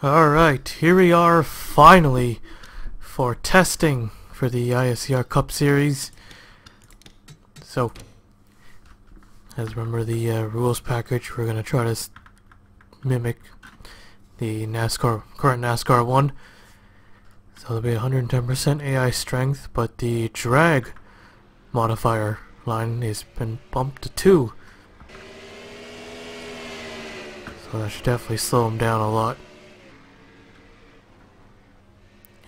Alright, here we are finally for testing for the ISCR Cup Series. So, as remember the uh, rules package, we're going to try to mimic the NASCAR, current NASCAR one. So there'll be 110% AI strength, but the drag modifier line has been bumped to 2. So that should definitely slow him down a lot.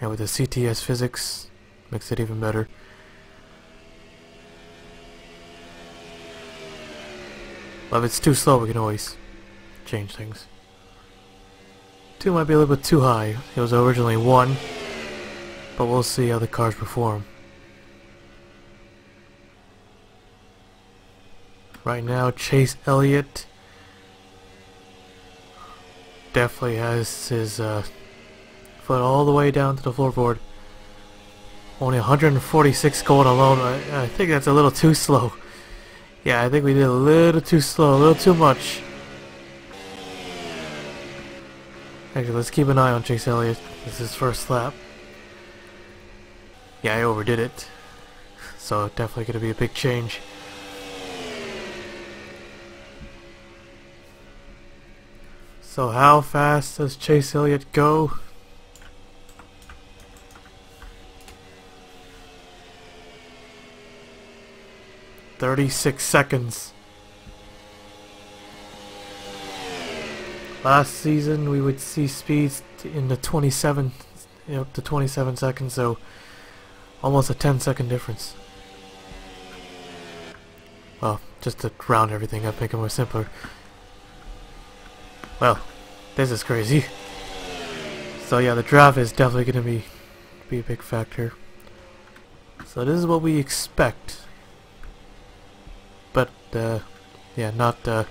And with the CTS physics, makes it even better. But if it's too slow, we can always change things. 2 might be a little bit too high. It was originally 1, but we'll see how the cars perform. Right now, Chase Elliott definitely has his uh, foot all the way down to the floorboard. Only 146 gold alone. I, I think that's a little too slow. Yeah, I think we did a little too slow, a little too much. Actually, let's keep an eye on Chase Elliott. This is his first lap. Yeah, I overdid it. So definitely going to be a big change. So how fast does Chase Elliott go? Thirty-six seconds. Last season we would see speeds in the 27, you know, to 27 seconds, so almost a 10 second difference. Well, just to round everything up, make it more simpler. Well, this is crazy. So yeah, the draft is definitely going to be be a big factor. So this is what we expect. Uh, yeah, not uh,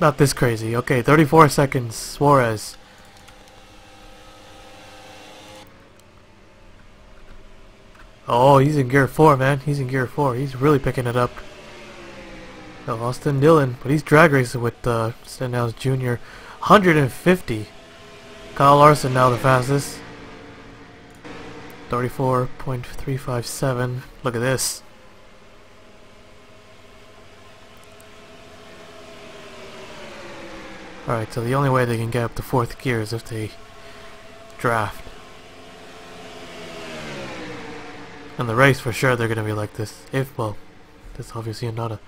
not this crazy. Okay, 34 seconds. Suarez. Oh, he's in gear 4, man. He's in gear 4. He's really picking it up. Austin Dillon, but he's drag racing with uh, Stenhouse Jr. 150. Kyle Larson now the fastest. 34.357. Look at this. Alright, so the only way they can get up to fourth gear is if they draft. And the race for sure they're gonna be like this. If well, this obviously not a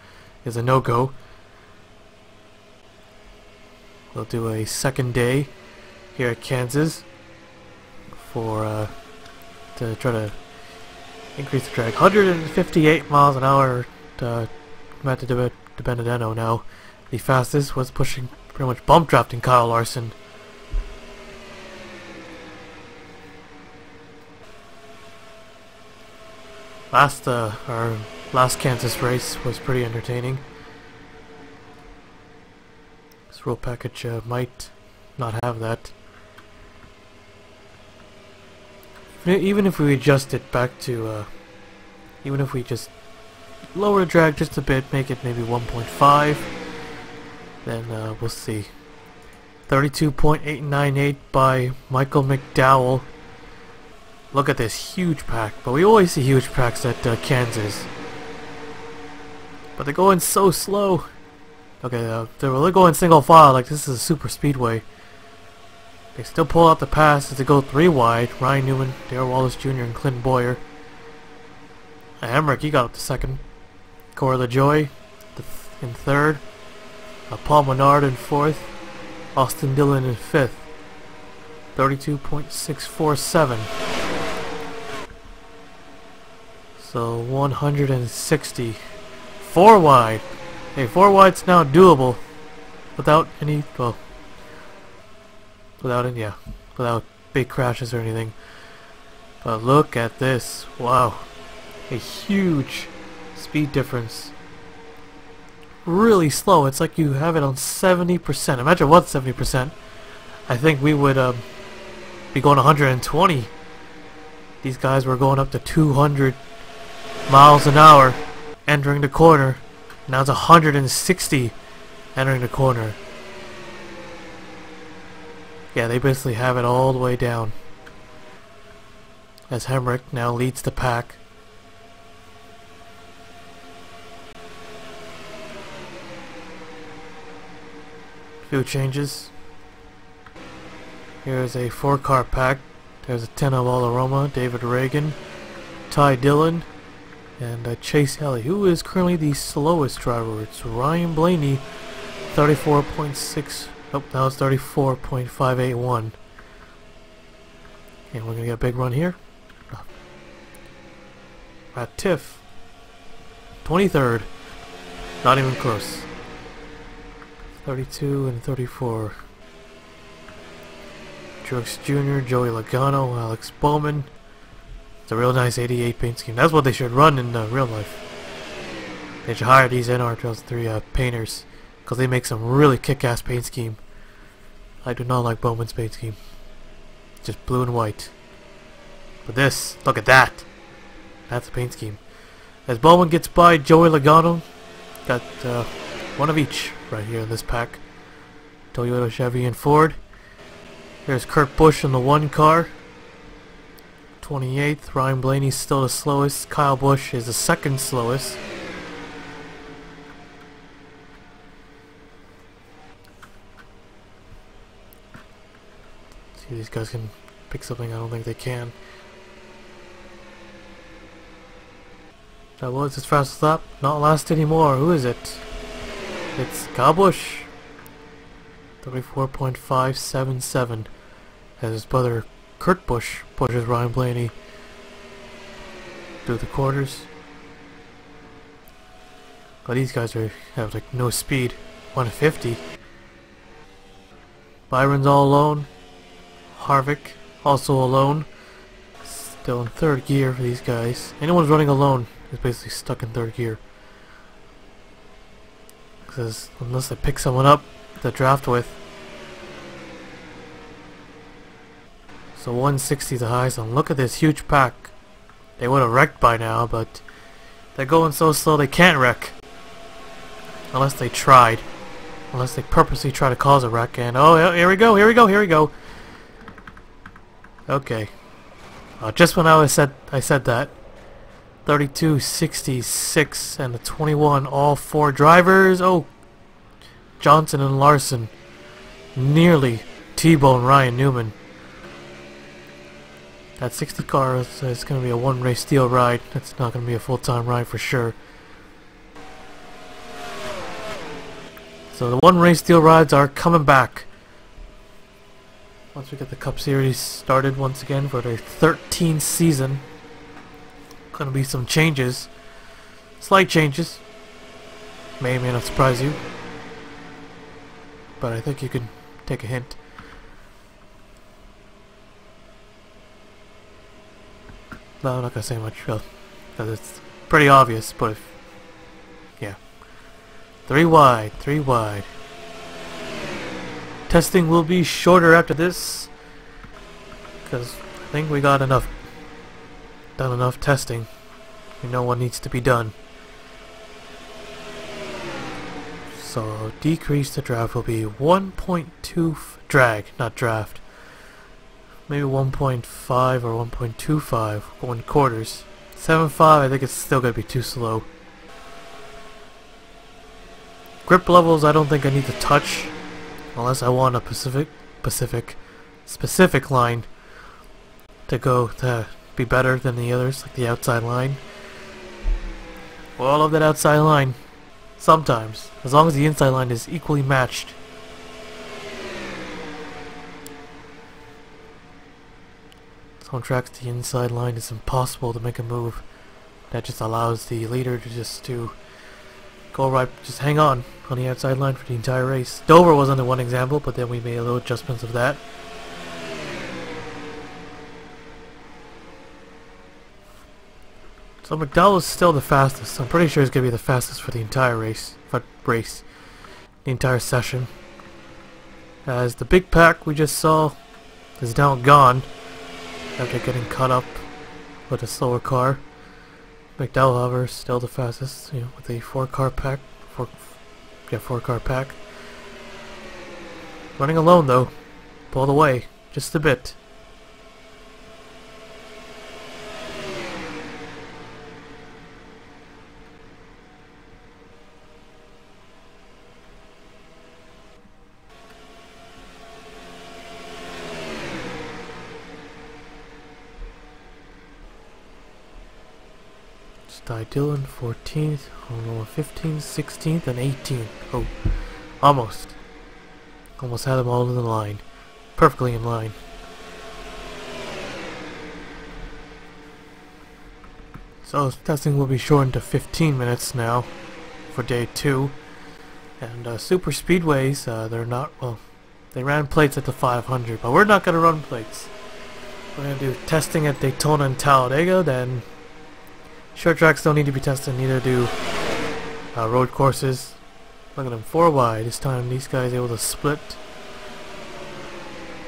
is a no-go. We'll do a second day here at Kansas for uh, to try to increase the drag. 158 miles an hour to Matt De, DiBenedetto now. The fastest was pushing pretty much bump drafting Kyle Larson. Last uh, our last Kansas race was pretty entertaining. This rule package uh, might not have that. Even if we adjust it back to, uh, even if we just lower the drag just a bit, make it maybe 1.5, then uh, we'll see. 32.898 by Michael McDowell. Look at this huge pack, but we always see huge packs at uh, Kansas. But they're going so slow. Okay, uh, they're really going single file like this is a super speedway. They still pull out the pass as they go three wide. Ryan Newman, Darrell Wallace Jr., and Clint Bowyer. Hemric, he got up to second. Corey LaJoie in third. Paul Menard in fourth. Austin Dillon in fifth. 32.647. So 160. Four wide. Hey, four wide's now doable. Without any, well, without any, yeah, without big crashes or anything. But look at this. Wow. A huge speed difference. Really slow. It's like you have it on 70%. Imagine what 70%. I think we would um, be going 120. These guys were going up to 200 miles an hour entering the corner. Now it's 160 entering the corner. Yeah, they basically have it all the way down. As Hemric now leads the pack. Few changes. Here's a four car pack. There's a 10 of Almirola, David Ragan, Ty Dillon, and uh, Chase Elliott, who is currently the slowest driver. It's Ryan Blaney, 34.6. Oh, now it's 34.581. And we're gonna get a big run here. At Tifft, 23rd. Not even close. 32 and 34. Truex Jr., Joey Logano, Alex Bowman. It's a real nice 88 paint scheme. That's what they should run in uh, real life. They should hire these NR 2003 uh, painters because they make some really kick-ass paint scheme. I do not like Bowman's paint scheme. Just blue and white. But this, look at that. That's a paint scheme. As Bowman gets by Joey Logano, got uh, one of each right here in this pack. Toyota, Chevy, and Ford. There's Kurt Busch in the one car. 28th. Ryan Blaney's still the slowest. Kyle Busch is the second slowest. See, these guys can pick something. I don't think they can. That was his fastest lap. Not last anymore. Who is it? It's Kyle Busch. 34.577 as his brother Kurt Busch pushes Ryan Blaney through the quarters. But these guys are have like no speed. 150. Byron's all alone. Harvick also alone. Still in third gear for these guys. Anyone's running alone is basically stuck in third gear. Because unless they pick someone up, to draft with. So 160 the highest, and look at this huge pack. They would have wrecked by now, but they're going so slow they can't wreck. Unless they tried. Unless they purposely try to cause a wreck, and oh, here we go, here we go, here we go. Okay. Uh, just when I said I said that, 32, 66, and the 21, all four drivers. Oh, Johnson and Larson nearly T-bone Ryan Newman. That 60 car is, is going to be a one race steel ride. That's not going to be a full-time ride for sure. So the one race steel rides are coming back. Once we get the Cup Series started once again for their 13th season. Gonna be some changes. Slight changes. May or may not surprise you but I think you can take a hint. No, I'm not gonna say much, because it's pretty obvious, but if, yeah. Three wide, three wide. Testing will be shorter after this, because I think we got enough, done enough testing. We know what needs to be done. So decrease the draft will be 1.2 drag, not draft. Maybe 1.5 or 1.25, one quarters. 7.5 I think it's still gonna be too slow. Grip levels I don't think I need to touch unless I want a Pacific Pacific specific line to go to be better than the others, like the outside line. Well, I love that outside line. Sometimes, as long as the inside line is equally matched. Some tracks the inside line is impossible to make a move. That just allows the leader to just to go right, just hang on on the outside line for the entire race. Dover was only one example, but then we made a little adjustments of that. So McDowell is still the fastest. I'm pretty sure he's going to be the fastest for the entire race. Race. The entire session. As the big pack we just saw is now gone. After getting caught up with a slower car. McDowell, however, still the fastest, you know, with a four car pack. Four, yeah, four car pack. Running alone though. pulled away just a bit. Ty Dillon 14th, Honolulu 15th, 16th, and 18th. Oh, almost. Almost had them all in the line. Perfectly in line. So testing will be shortened to 15 minutes now for day 2. And uh, super speedways, uh, they're not, well, they ran plates at the 500, but we're not going to run plates. We're going to do testing at Daytona and Talladega, then Short tracks don't need to be tested, neither do uh, road courses. Look at them, four wide. This time these guys able to split.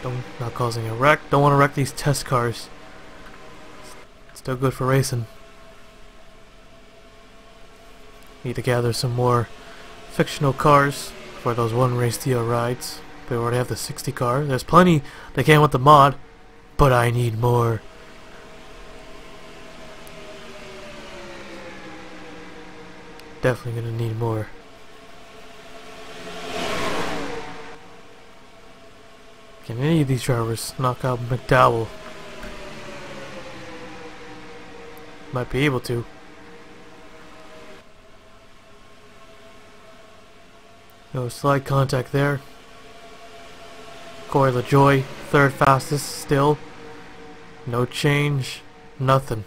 Don't not causing a wreck. Don't want to wreck these test cars. Still good for racing. Need to gather some more fictional cars for those one race deal rides. We already have the 60 car. There's plenty they came with the mod, but I need more. Definitely gonna need more. Can any of these drivers knock out McDowell? Might be able to. No slide contact there. Corey LaJoie, third fastest still. No change, nothing.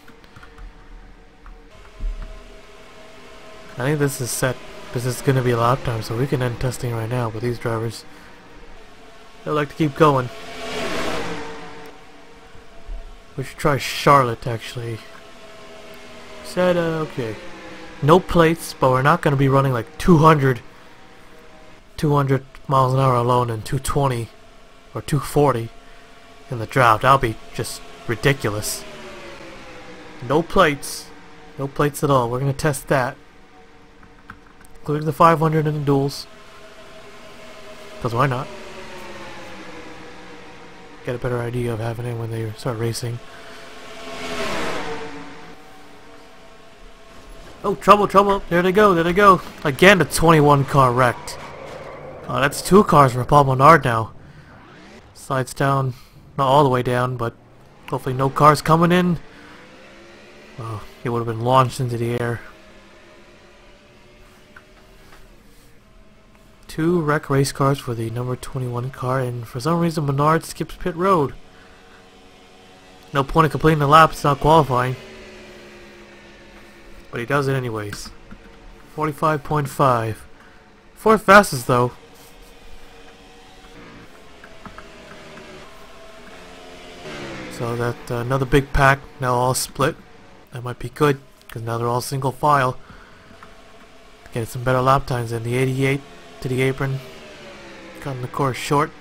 I think this is set because it's going to be a lap time, so we can end testing right now with these drivers. They like to keep going. We should try Charlotte, actually. Said, uh, okay. No plates, but we're not going to be running like 200, 200 miles an hour alone and 220 or 240 in the draft. That'll be just ridiculous. No plates. No plates at all. We're going to test that including the 500 and the duels. Because why not? Get a better idea of having it when they start racing. Oh, trouble, trouble. There they go, there they go. Again, the 21 car wrecked. Oh, that's two cars for Paul Menard now. Slides down, not all the way down, but hopefully no cars coming in. Oh, he would have been launched into the air. Two wreck race cars for the number 21 car, and for some reason Menard skips pit road. No point in completing the lap, it's not qualifying. But he does it anyways. 45.5. Fourth fastest though. So that uh, another big pack, now all split. That might be good, because now they're all single file. Getting some better lap times than the 88 to the apron. Cutting the course short.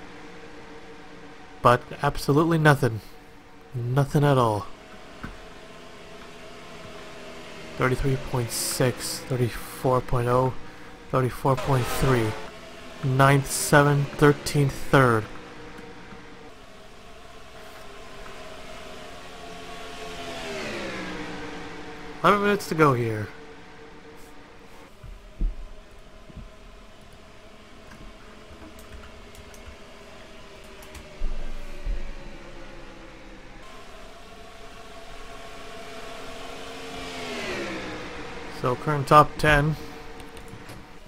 But absolutely nothing. Nothing at all. 33.6, 34.0, 34.3, 9th, 7th, 13th, 3rd. Eleven minutes to go here. So current top 10.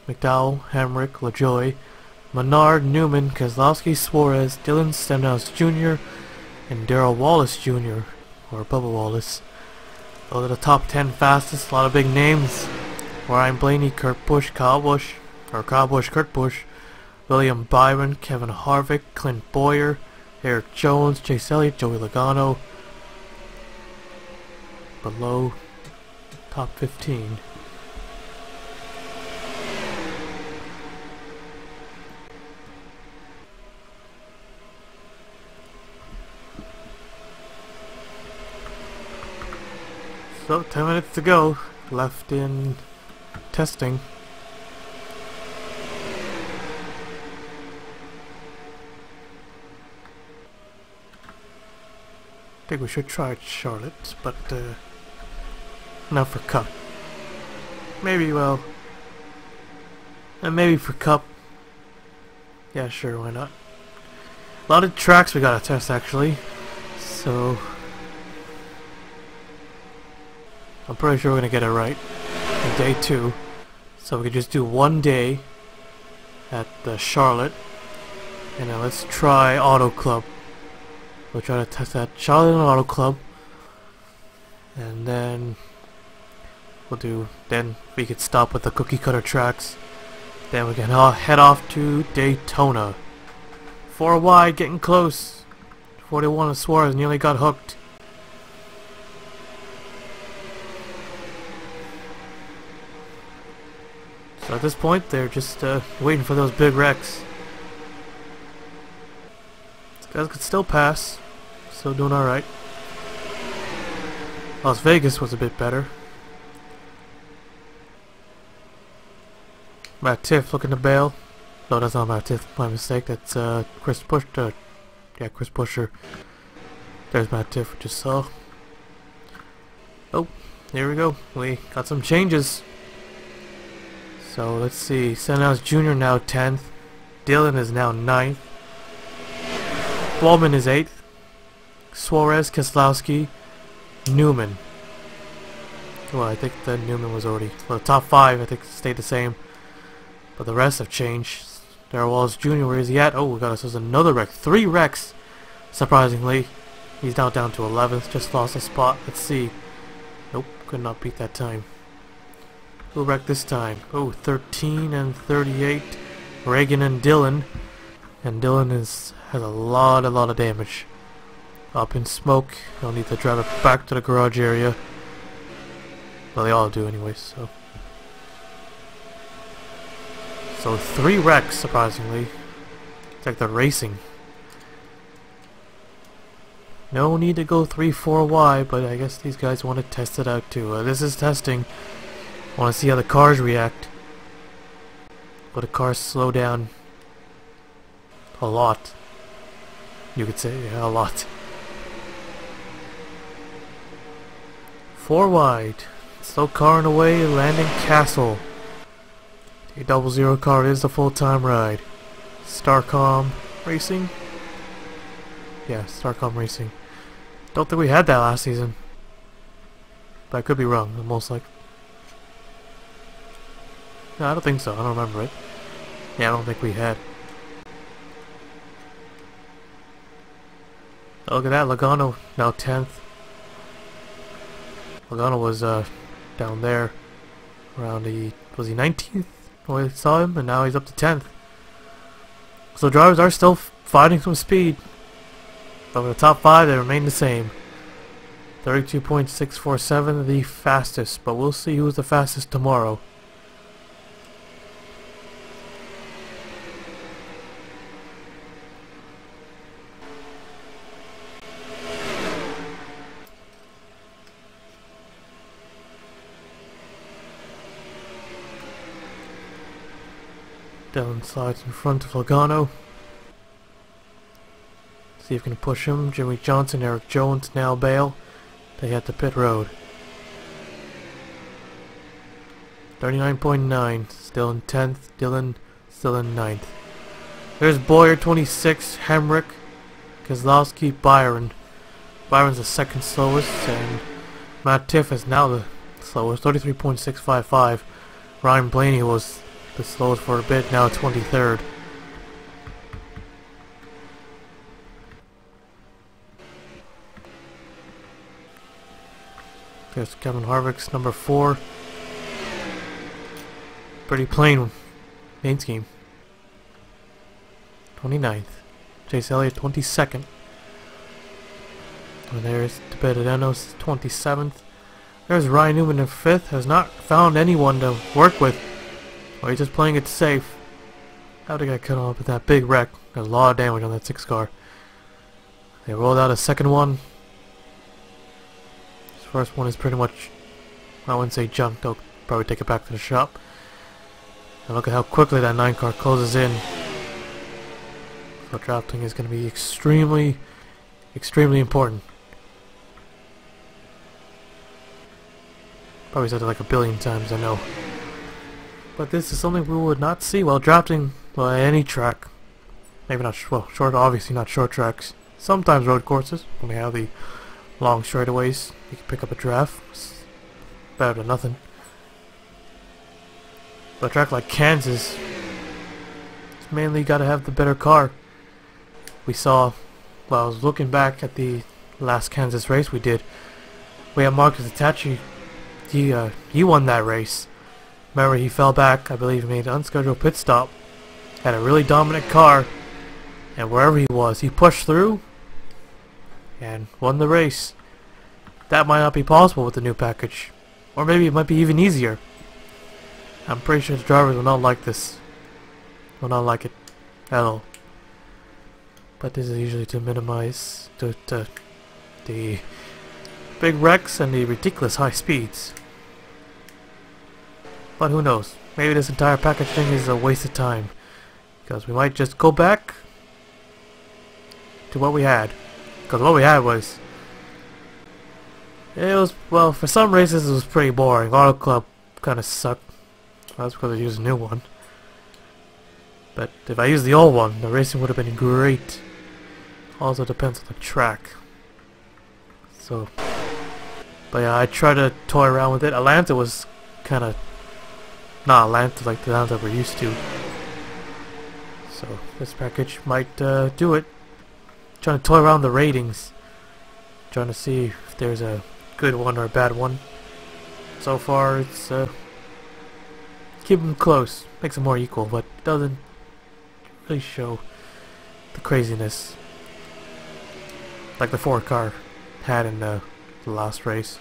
McDowell, Hemric, LaJoie, Menard, Newman, Keselowski, Suarez, Dillon Stenhouse Jr., and Darrell Wallace Jr., or Bubba Wallace. Those are the top 10 fastest, a lot of big names. Ryan Blaney, Kurt Busch, Kyle Busch, or Kyle Busch, Kurt Busch, William Byron, Kevin Harvick, Clint Bowyer, Erik Jones, Chase Elliott, Joey Logano. Below top 15. So, 10 minutes to go. Left in testing. think we should try Charlotte, but uh, not for Cup. Maybe, well, and maybe for Cup. Yeah, sure, why not? A lot of tracks we gotta test, actually. So, I'm pretty sure we're gonna get it right in day two. So we can just do one day at the Charlotte. And then let's try Auto Club. We'll try to test that Charlotte and Auto Club. And then we'll do then we could stop with the cookie cutter tracks. Then we can head off to Daytona. Four wide, getting close. 41 of Suarez nearly got hooked. So at this point, they're just uh, waiting for those big wrecks. These guys could still pass. Still doing alright. Las Vegas was a bit better. Matt Tifft looking to bail. No, that's not Matt Tifft. My mistake. That's uh, Chris Bush. Uh, yeah, Chris Buescher. There's Matt Tifft, just saw. Oh, here we go. We got some changes. So let's see. Stenhouse Jr. now 10th. Dillon is now 9th. Baldwin is 8th. Suarez, Keselowski, Newman. Well, I think the Newman was already... Well, the top 5 I think stayed the same. But the rest have changed. Darrell Wallace Jr., where is he at? Oh, we got ourselves another wreck. Three wrecks, surprisingly. He's now down to 11th. Just lost a spot. Let's see. Nope, could not beat that time. Who wrecked this time? Oh, 13 and 38. Ragan and Dillon. And Dillon is has a lot, a lot of damage. Up in smoke. I'll need to drive it back to the garage area. Well, they all do anyway, so. So three wrecks, surprisingly. It's like they're racing. No need to go 3-4 wide, but I guess these guys want to test it out too. Uh, this is testing. Want to see how the cars react. But the cars slow down a lot. You could say yeah, a lot. Four wide. Slow car in the way, Landon Cassill. The double zero car is the full-time ride. Starcom Racing? Yeah, Starcom Racing. Don't think we had that last season. But I could be wrong, most likely. No, I don't think so. I don't remember it. Yeah, I don't think we had. Oh, look at that, Logano now 10th. Logano was uh, down there around the, was he 19th when we saw him, and now he's up to 10th. So drivers are still fighting some speed. But the top 5, they remain the same. 32.647, the fastest, but we'll see who's the fastest tomorrow. Down slides in front of Logano. See if we can push him. Jimmie Johnson, Erik Jones, now Bale. They hit the pit road. 39.9, still in 10th. Dillon, still in 9th. There's Bowyer 26, Hemric, Keselowski, Byron. Byron's the second slowest, and Matt Tifft is now the slowest, 33.655. Ryan Blaney was the slowest for a bit, now 23rd. There's Kevin Harvick's number 4. Pretty plain main scheme. 29th. Chase Elliott 22nd. And there's Tibedanos 27th. There's Ryan Newman in 5th. Has not found anyone to work with. Well, he's just playing it safe. How'd he get cut off with that big wreck? Got a lot of damage on that six car. They rolled out a second one. This first one is pretty much, I wouldn't say junk. They'll probably take it back to the shop. And look at how quickly that nine car closes in. So drafting is going to be extremely, extremely important. Probably said it like a billion times, I know. But this is something we would not see while drafting well, any track. Maybe not, sh well, short, obviously not short tracks. Sometimes road courses, when we have the long straightaways, you can pick up a draft. It's better than nothing. But a track like Kansas, it's mainly got to have the better car. We saw, well, I was looking back at the last Kansas race we did. We had Marcus Attacchi. He, uh, he won that race. Remember, he fell back, I believe, he made an unscheduled pit stop. Had a really dominant car. And wherever he was, he pushed through and won the race. That might not be possible with the new package. Or maybe it might be even easier. I'm pretty sure the drivers will not like this. Will not like it at all. But this is usually to minimize the, the, the big wrecks and the ridiculous high speeds. But who knows? Maybe this entire package thing is a waste of time. Because we might just go back to what we had. Because what we had was... It was, well, for some races it was pretty boring. Auto Club kind of sucked. That's because I used a new one. But if I used the old one, the racing would have been great. Also depends on the track. So... But yeah, I tried to toy around with it. Atlanta was kind of... Not Atlanta like the Atlanta we're used to. So this package might uh, do it. Trying to toy around the ratings. Trying to see if there's a good one or a bad one. So far it's uh, keep them close. Makes them more equal, but doesn't really show the craziness like the Ford car had in the, the last race.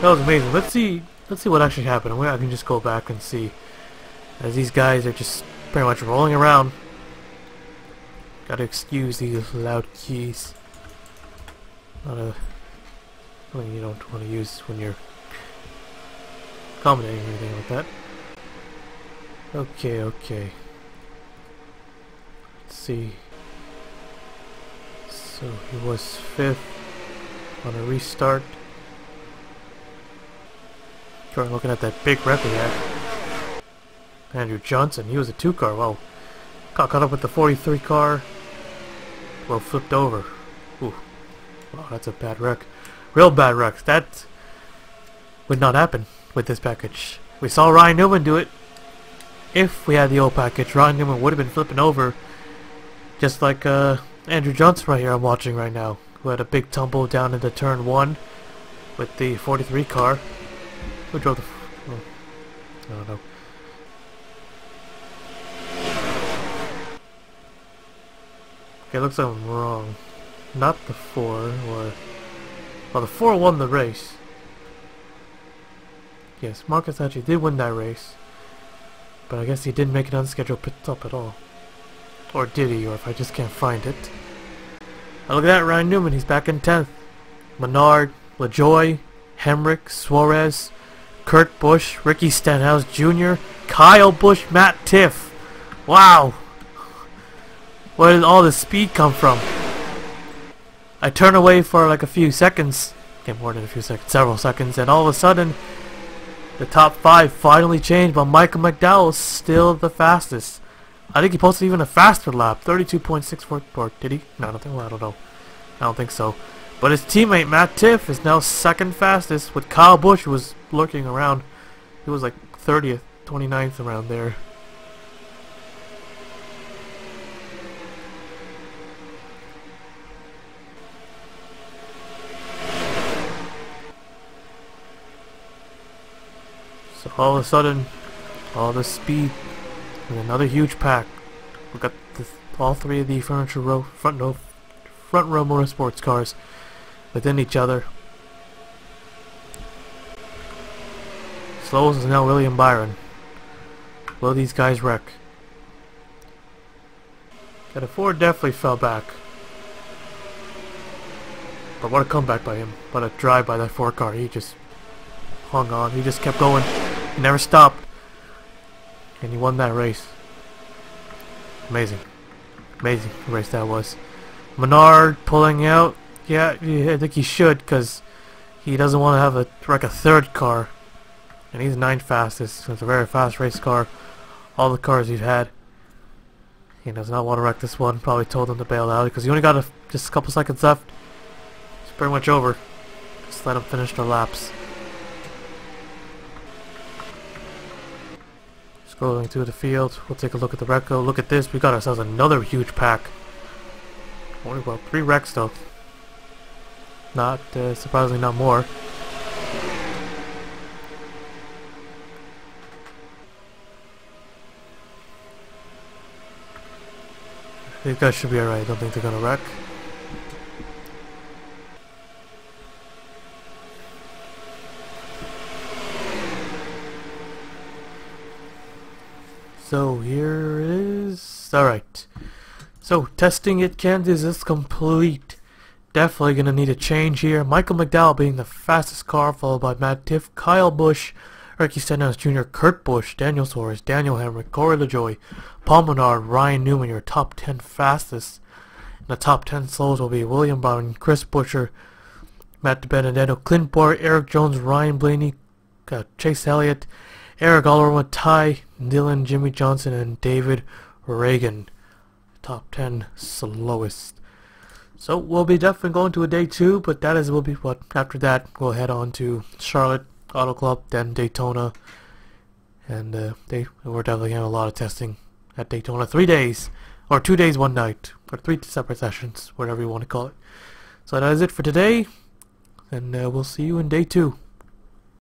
That was amazing. Let's see let's see what actually happened. I can just go back and see as these guys are just pretty much rolling around. Gotta excuse these loud keys. Not a something you don't want to use when you're commentating or anything like that. Okay, okay. Let's see. So he was fifth on a restart. Trying looking at that big rep he had. Andrew Johnson, he was a two car. Well, got caught up with the 43 car. Well, flipped over. Ooh. Wow, that's a bad wreck. Real bad wreck. That would not happen with this package. We saw Ryan Newman do it. If we had the old package, Ryan Newman would have been flipping over. Just like uh, Andrew Johnson right here I'm watching right now. Who had a big tumble down into turn 1 with the 43 car. Who drove the... Oh, I don't know. Okay, looks like I'm wrong. Not the 4, or... Well, the 4 won the race. Yes, Marcus actually did win that race. But I guess he didn't make an unscheduled pit stop at all. Or did he, or if I just can't find it. Oh, look at that, Ryan Newman, he's back in 10th. Menard, LaJoie, Hemric, Suarez, Kurt Busch, Ricky Stenhouse Jr., Kyle Busch, Matt Tifft. Wow! Where did all this speed come from? I turn away for like a few seconds, okay, more than a few seconds, several seconds, and all of a sudden, the top five finally changed, but Michael McDowell is still the fastest. I think he posted even a faster lap, 32.64, or did he? No, I don't think, well, I don't know. I don't think so. But his teammate, Matt Tifft, is now second fastest, with Kyle Busch, who was lurking around. He was like 30th, 29th around there. So all of a sudden, all the speed, and another huge pack. We got the, all three of the furniture row, front row, front row motorsports cars within each other. Slowest is now William Byron. Will these guys wreck? Got a Ford definitely fell back. But what a comeback by him. What a drive by that Ford car. He just hung on. He just kept going. He never stopped. And he won that race. Amazing. Amazing race that was. Menard pulling out. Yeah, I think he should because he doesn't want to have a wreck a third car. And he's ninth fastest. So it's a very fast race car. All the cars he's had. He does not want to wreck this one. Probably told him to bail out because he only got a, just a couple seconds left. It's pretty much over. Just let him finish the laps. Scrolling through the field, we'll take a look at the Recco. Look at this, we got ourselves another huge pack. Only well, three wrecks though. Not, uh, surprisingly not more. These guys should be alright, I don't think they're gonna wreck. So here is... alright. So testing at Kansas is complete. Definitely gonna need a change here. Michael McDowell being the fastest car, followed by Matt Tifft, Kyle Busch, Ricky Stenhouse Jr., Kurt Busch, Daniel Suarez, Daniel Hemric, Corey LaJoie, Paul Menard, Ryan Newman, your top 10 fastest. And the top 10 slows will be William Byron, Chris Buescher, Matt Benedetto, Clint Bowyer, Erik Jones, Ryan Blaney, uh, Chase Elliott, Eric Alderwood, Ty Dillon, Jimmie Johnson, and David Ragan. Top 10 slowest. So we'll be definitely going to a day two, but that is will be what after that we'll head on to Charlotte Auto Club, then Daytona, and uh, they we're definitely having a lot of testing at Daytona. Three days, or two days, one night, or three separate sessions, whatever you want to call it. So that is it for today, and uh, we'll see you in day two.